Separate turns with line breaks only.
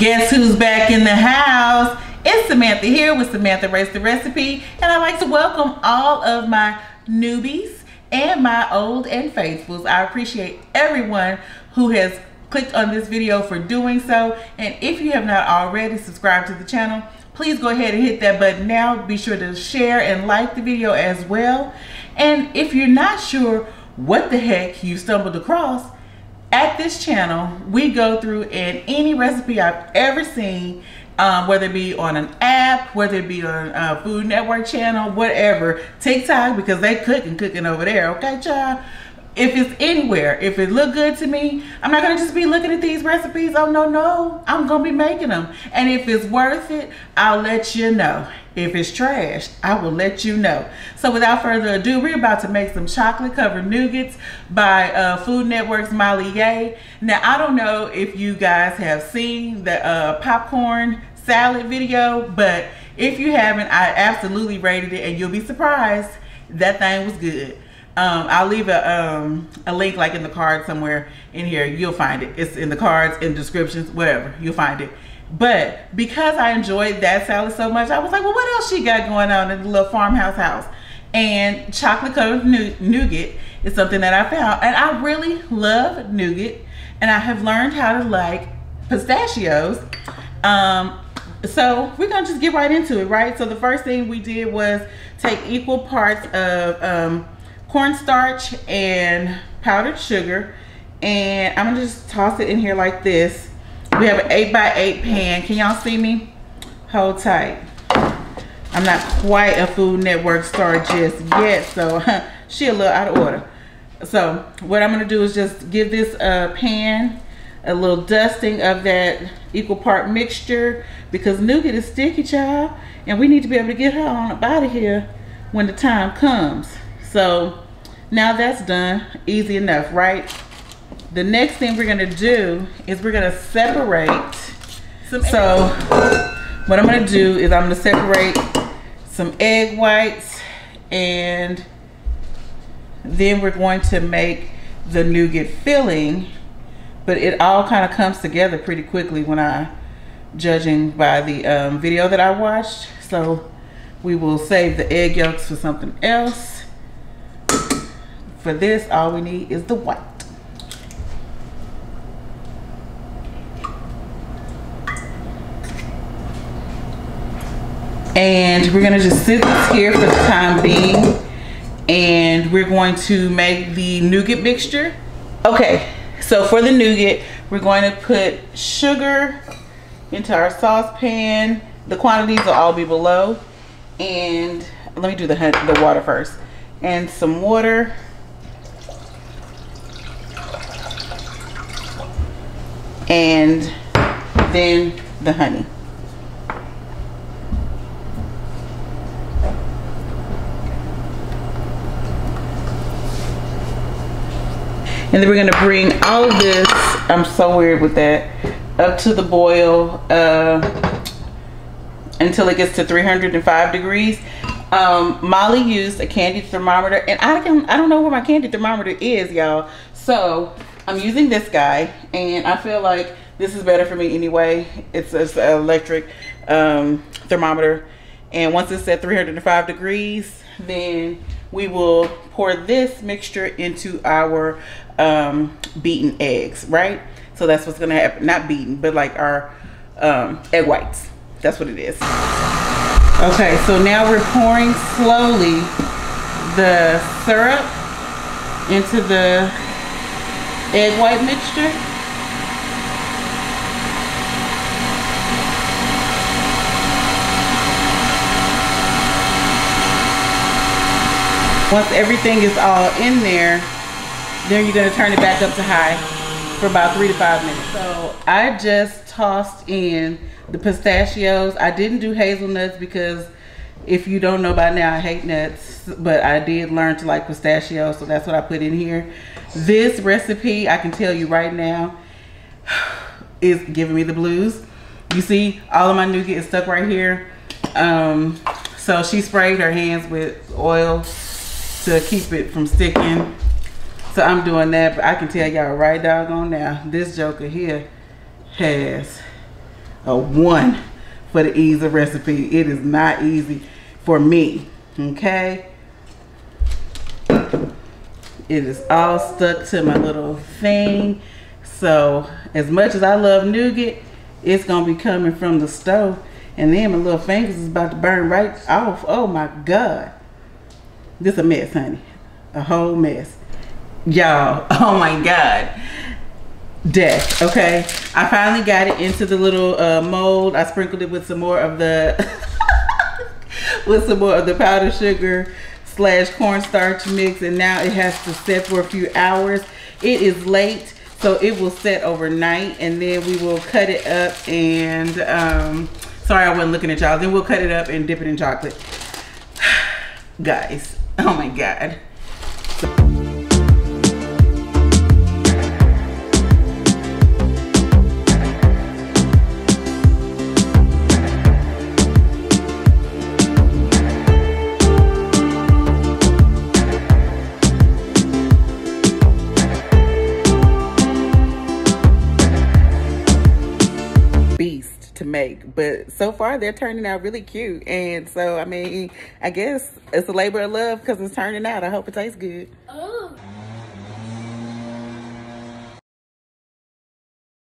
Guess who's back in the house? It's Samantha here with Samantha Rates the Recipe, and I'd like to welcome all of my newbies and my old and faithfuls. I appreciate everyone who has clicked on this video for doing so, and if you have not already subscribed to the channel, please go ahead and hit that button now. Be sure to share and like the video as well. And if you're not sure what the heck you stumbled across, at this channel, we go through in any recipe I've ever seen, um, whether it be on an app, whether it be on a Food Network channel, whatever, TikTok, because they cooking, cooking over there, okay, child? If it's anywhere, if it look good to me, I'm not gonna just be looking at these recipes. Oh no, no, I'm gonna be making them. And if it's worth it, I'll let you know. If it's trash, I will let you know. So without further ado, we're about to make some chocolate covered nougats by uh, Food Network's Molly Yeh. Now, I don't know if you guys have seen the uh, popcorn salad video, but if you haven't, I absolutely rated it and you'll be surprised that thing was good. Um, I'll leave a, um, a link like in the card somewhere in here. You'll find it. It's in the cards, in descriptions, whatever. You'll find it. But because I enjoyed that salad so much, I was like, well, what else she got going on in the little farmhouse house? And chocolate covered nougat is something that I found. And I really love nougat. And I have learned how to like pistachios. Um, so we're gonna just get right into it, right? So the first thing we did was take equal parts of um, cornstarch and powdered sugar. And I'm gonna just toss it in here like this we have an 8 by 8 pan. Can y'all see me? Hold tight. I'm not quite a Food Network star just yet, so she a little out of order. So what I'm gonna do is just give this uh, pan a little dusting of that equal part mixture because nougat is sticky, child, and we need to be able to get her on up out of here when the time comes. So now that's done, easy enough, right? the next thing we're gonna do is we're gonna separate. Some so what I'm gonna do is I'm gonna separate some egg whites and then we're going to make the nougat filling but it all kind of comes together pretty quickly when I judging by the um, video that I watched. So we will save the egg yolks for something else for this all we need is the white. And we're gonna just sit this here for the time being and we're going to make the nougat mixture. Okay so for the nougat we're going to put sugar into our saucepan. The quantities will all be below. And let me do the the water first. And some water and then the honey And then we're gonna bring all of this, I'm so weird with that, up to the boil uh, until it gets to 305 degrees. Um, Molly used a candy thermometer and I can I don't know where my candy thermometer is, y'all. So I'm using this guy and I feel like this is better for me anyway. It's, it's an electric um, thermometer. And once it's at 305 degrees, then we will pour this mixture into our um, beaten eggs, right? So that's what's gonna happen. Not beaten, but like our um, egg whites. That's what it is. Okay, so now we're pouring slowly the syrup into the egg white mixture. Once everything is all in there, then you're gonna turn it back up to high for about three to five minutes. So I just tossed in the pistachios. I didn't do hazelnuts because if you don't know by now, I hate nuts, but I did learn to like pistachios, so that's what I put in here. This recipe, I can tell you right now, is giving me the blues. You see, all of my nougat is stuck right here. Um, so she sprayed her hands with oil to keep it from sticking. So I'm doing that, but I can tell y'all right doggone now, this joker here has a one for the ease of recipe. It is not easy for me, okay? It is all stuck to my little thing. So as much as I love nougat, it's gonna be coming from the stove. And then my little fingers is about to burn right off. Oh my God. This a mess, honey. A whole mess. Y'all, oh my God. Death, okay? I finally got it into the little uh, mold. I sprinkled it with some more of the, with some more of the powdered sugar slash cornstarch mix. And now it has to set for a few hours. It is late, so it will set overnight. And then we will cut it up and, um, sorry I wasn't looking at y'all. Then we'll cut it up and dip it in chocolate. Guys, oh my God. But so far they're turning out really cute. And so i mean i guess it's a labor of love because it's turning out. I hope it tastes good. Oh.